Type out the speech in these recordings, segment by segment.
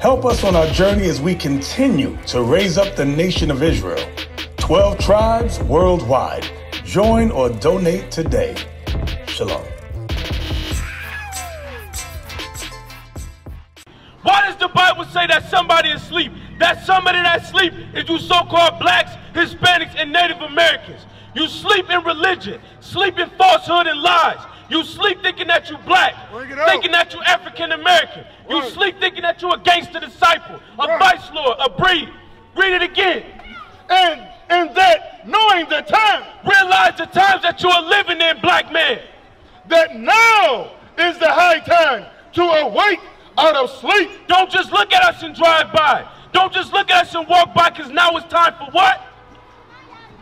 Help us on our journey as we continue to raise up the nation of Israel. 12 tribes worldwide. Join or donate today. Shalom. Why does the Bible say that somebody is asleep? That somebody that sleep is you so-called blacks, Hispanics, and Native Americans. You sleep in religion, sleep in falsehood and lies. You sleep thinking that you black, Bring it out. thinking that you African American. You Right. sleep thinking that you a gangster disciple, a Right. vice lord, a breed. Read it again. and and that knowing the time Realize the times that you are living in, black man. that now is the high time to awake out of sleep. Don't just look at us and drive by. Don't just look at us and walk by because now it's time for what?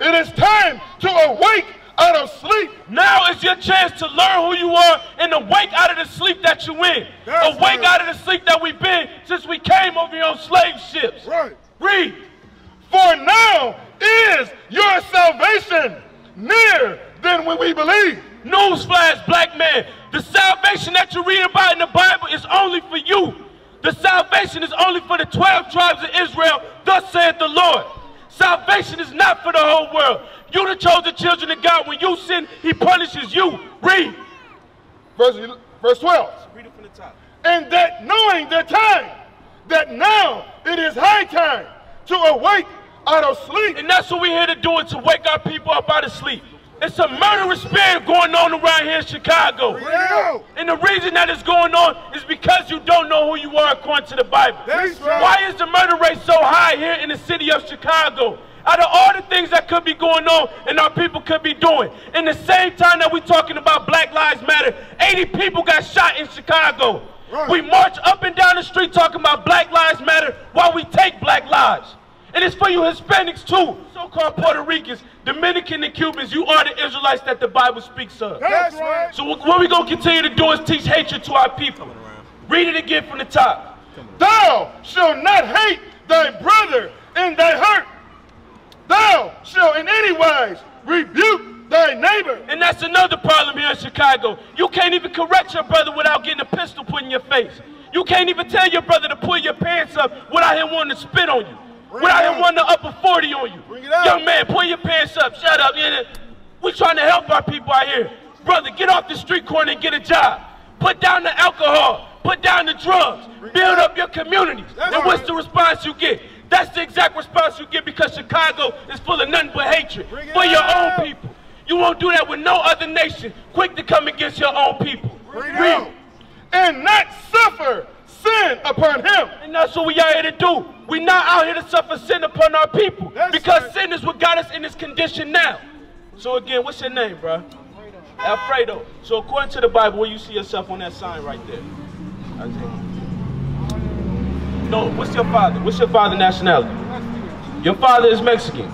It is time to awake out of sleep. Now is your chance to learn who you are and awake out of the sleep that you in. That's awake out of the sleep that we've been since we came over here on slave ships. Right. Read. For now is your salvation nearer than when we believe. Newsflash, black man. The salvation that you read about in the Bible is only for you. The salvation is only for the 12 tribes of Israel. Thus saith the Lord. Salvation is not for the whole world. You the chosen children of God. When you sin, he punishes you. Read. Verse, verse 12. Read it from the top. And that knowing the time, that now it is high time to awake out of sleep. And that's what we're here to do is to wake our people up out of sleep. It's a murderous spirit going on around here in Chicago. Bring it out. And the reason that it's going on is because you don't know who you are according to the Bible. That's right. Why is the murder rate so high here in the city of Chicago? Out of all the things that could be going on and our people could be doing, in the same time that we're talking about Black Lives Matter, 80 people got shot in Chicago. Right. We march up and down the street talking about Black Lives Matter while we take Black lives. And it's for you Hispanics too, so-called Puerto Ricans, Dominican and Cubans. You are the Israelites that the Bible speaks of. That's right. So what what we gonna continue to do is teach hatred to our people. Read it again from the top. Thou shalt not hate thy brother in thy heart. Thou shalt in any wise rebuke thy neighbor. And that's another problem here in Chicago. You can't even correct your brother without getting a pistol put in your face. You can't even tell your brother to pull your pants up without him wanting to spit on you. Bring without it him out. wanting to up a 40 on you. Bring it out. Young man, pull your pants up. Shut up. We trying to help our people out here. Brother, get off the street corner and get a job. Put down the alcohol. Put down the drugs. Bring Build up your communities. That's and what's right. the response you get? That's the exact response you get because Chicago is full of nothing but hatred Bring for your out. own people. You won't do that with no other nation quick to come against your own people. Bring out. And not suffer sin upon him. And that's what we out here to do. We're not out here to suffer sin upon our people. That's because right. sin is what got us in this condition now. So again, what's your name, bro? Alfredo. Alfredo. So according to the Bible, where you see yourself on that sign right there? Isaiah. No, what's your father? What's your father nationality? Your father is Mexican.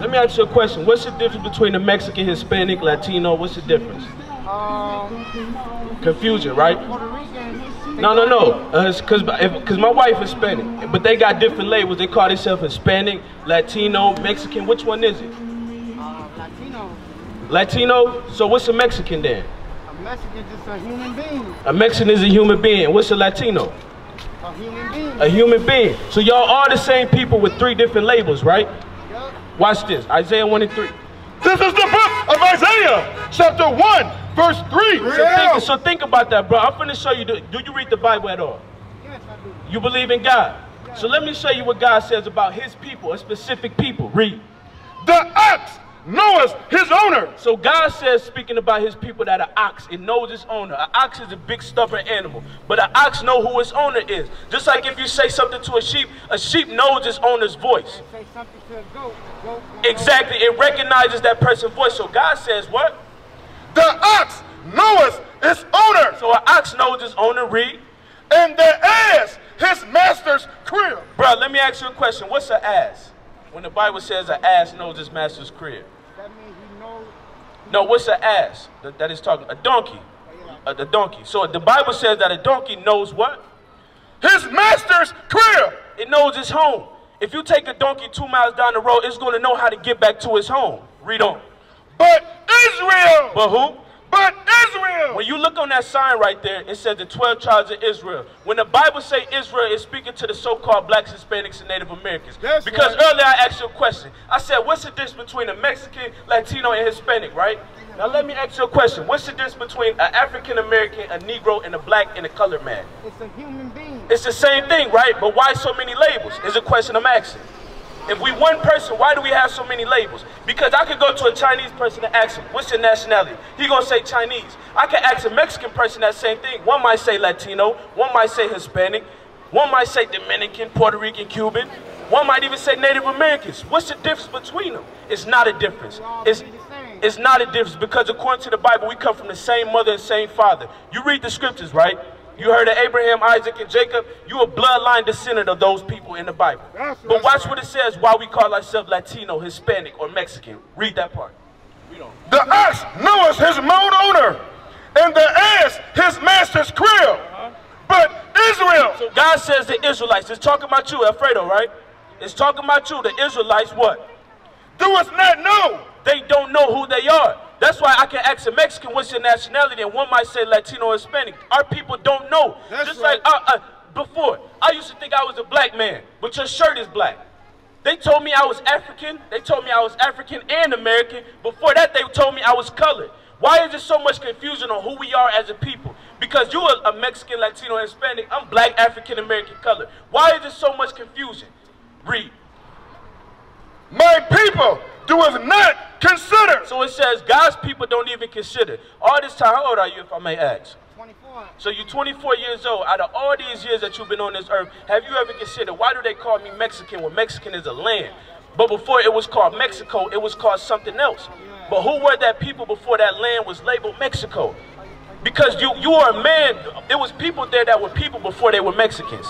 Let me ask you a question. What's the difference between a Mexican, Hispanic, Latino? What's the difference? Um, Confusion, right? Puerto Rican. No, no, no. Because because my wife is Hispanic, but they got different labels. They call themselves Hispanic, Latino, Mexican. Which one is it? Uh, Latino. Latino. So what's a Mexican then? A Mexican is just a human being. A Mexican is a human being. What's a Latino? A human being. A human being. So y'all are the same people with three different labels, right? Yup. Watch this. Isaiah 1 and 3. This is the book of Isaiah, chapter 1, verse 3. So think, so think about that, bro. I'm going to show you. Do, do you read the Bible at all? Yes, I do. You believe in God. So let me show you what God says about his people, a specific people. Read. The ox knoweth his owner. So God says, speaking about his people, that an ox, it knows its owner. An ox is a big stubborn animal, but an ox know who its owner is. Just like if you say something to a sheep, a sheep knows its owner's voice. Say something to a goat. goat Exactly, it recognizes that person's voice. So God says what? The ox knoweth its owner. So an ox knows its owner. Read. And the ass his master's crib. Bro, let me ask you a question. What's an ass? When the Bible says an ass knows his master's crib. That means he knows. No, what's an ass? That, that is talking a donkey. A, the donkey. So the Bible says that a donkey knows what? His master's crib. It knows its home. If you take a donkey two miles down the road, it's going to know how to get back to its home. Read on. But Israel. But who? But Israel. When you look on that sign right there, it says the 12 tribes of Israel. When the Bible say Israel, it's speaking to the so-called blacks, Hispanics, and Native Americans. That's because right. earlier I asked you a question. I said, what's the difference between a Mexican, Latino, and Hispanic, right? Now let me ask you a question. What's the difference between an African American, a Negro, and a black and a colored man? It's a human being. It's the same thing, right? But why so many labels? Is a question I'm asking. If we one person, why do we have so many labels? Because I could go to a Chinese person and ask him, what's your nationality? He gonna say Chinese. I could ask a Mexican person that same thing. One might say Latino, one might say Hispanic, one might say Dominican, Puerto Rican, Cuban. One might even say Native Americans. What's the difference between them? It's not a difference. It's, it's not a difference because according to the Bible, we come from the same mother and same father. You read the scriptures, right? You heard of Abraham, Isaac, and Jacob. You a bloodline descendant of those people in the Bible. That's- But watch right. what it says why we call ourselves Latino, Hispanic, or Mexican. Read that part. The ox knoweth his own owner. And the ass his master's crib. Uh-huh. But Israel. So God says the Israelites. It's talking about you, Alfredo, right? It's talking about you. The Israelites, what? doeth not know. They don't know who they are. That's why I can ask a Mexican what's your nationality, and one might say Latino or Hispanic. Our people don't know. That's Just right. like uh, uh, before, I used to think I was a black man, but your shirt is black. They told me I was African. They told me I was African and American. Before that, they told me I was colored. Why is there so much confusion on who we are as a people? Because you are a Mexican, Latino, Hispanic. I'm black, African, American, colored. Why is there so much confusion? Read. My people doeth not consider. So it says God's people don't even consider. All this time, how old are you, if I may ask? 24. So you're 24 years old. Out of all these years that you've been on this earth, have you ever considered why do they call me Mexican when Mexican is a land? But before it was called Mexico, it was called something else. But who were that people before that land was labeled Mexico? Because you you are a man. There was people there that were people before they were Mexicans.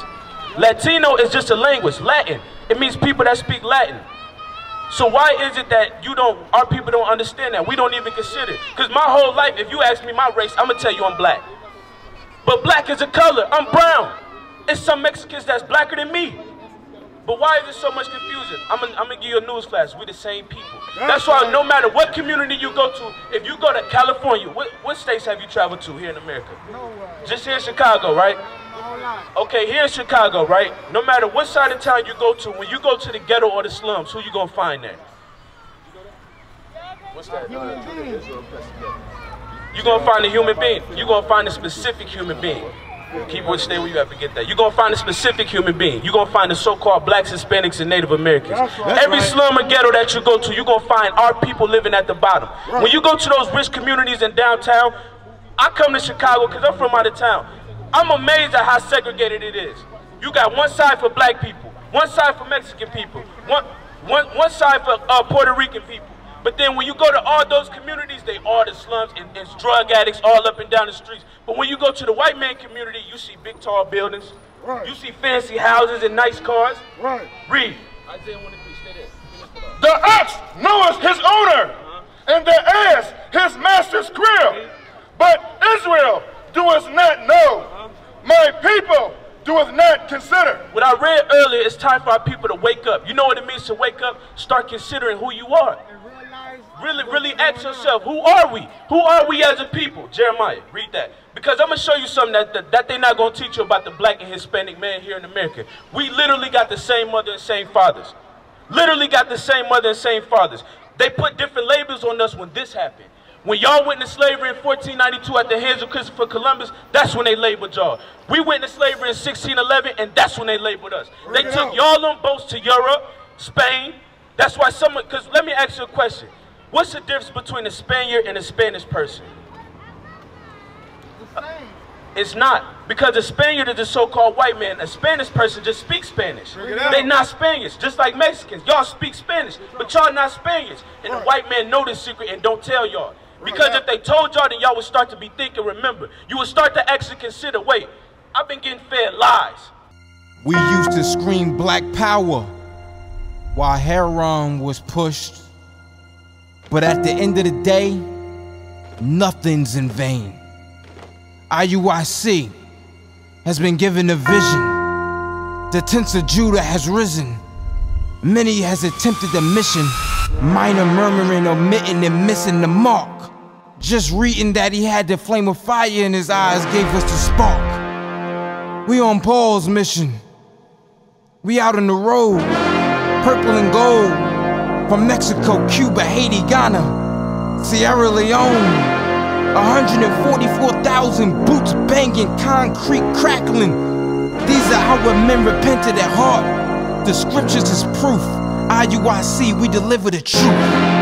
Latino is just a language, Latin. It means people that speak Latin. So why is it that you don't, our people don't understand that? We don't even consider it. Because my whole life, if you ask me my race, I'm going to tell you I'm black. But black is a color. I'm brown. It's some Mexicans that's blacker than me. But why is there so much confusion? I'm gonna, I'm gonna give you a news flash. We're the same people. That's why no matter what community you go to, if you go to California, what, what states have you traveled to here in America? Just here in Chicago, right? A whole lot. Okay, here in Chicago, right? No matter what side of town you go to, when you go to the ghetto or the slums, who you gonna find there? What's that? Human being. you gonna find a human being. you gonna find a specific human being. Keep it stay where you have to get that. you gonna find a specific human being. you gonna find the so-called blacks, Hispanics, and Native Americans. Right. Every That's slum or ghetto that you go to, you gonna find our people living at the bottom. When you go to those rich communities in downtown, I come to Chicago because I'm from out of town. I'm amazed at how segregated it is. You got one side for black people, one side for Mexican people, one, one, one side for uh, Puerto Rican people. But then when you go to all those communities, they are the slums and it's drug addicts all up and down the streets. But when you go to the white man community, you see big tall buildings. Right. You see fancy houses and nice cars. Right. Read. Isaiah 1 stay there. The ox knoweth his owner, and the ass his master's crib. But Israel doeth not know. My people doeth not consider. What I read earlier, it's time for our people to wake up. You know what it means to wake up? Start considering who you are. Really, really ask yourself, who are we? Who are we as a people? Jeremiah, read that. Because I'm going to show you something that, that, that they're not going to teach you about the black and Hispanic man here in America. We literally got the same mother and same fathers. Literally got the same mother and same fathers. They put different labels on us when this happened. When y'all witnessed slavery in 1492 at the hands of Christopher Columbus, that's when they labeled y'all. We witnessed slavery in 1611, and that's when they labeled us. They took y'all on boats to Europe, Spain. That's why someone, because let me ask you a question. What's the difference between a Spaniard and a Spanish person? Uh, it's not. Because a Spaniard is a so-called white man. A Spanish person just speaks Spanish. They not Spaniards, just like Mexicans. Y'all speak Spanish, but y'all not Spaniards. And the white man know this secret and don't tell y'all. Because if they told y'all, then y'all would start to be thinking, remember. You would start to actually consider, wait, I've been getting fed lies. We used to scream black power while heroin was pushed. But at the end of the day, nothing's in vain. IUIC has been given a vision. The tents of Judah has risen. Many has attempted the mission. Minor murmuring, omitting, and missing the mark. Just reading that he had the flame of fire in his eyes gave us the spark. We on Paul's mission. We out on the road, purple and gold. From Mexico, Cuba, Haiti, Ghana, Sierra Leone. 144,000 boots banging, concrete crackling. These are how men repented at heart. The scriptures is proof. IUIC, we deliver the truth.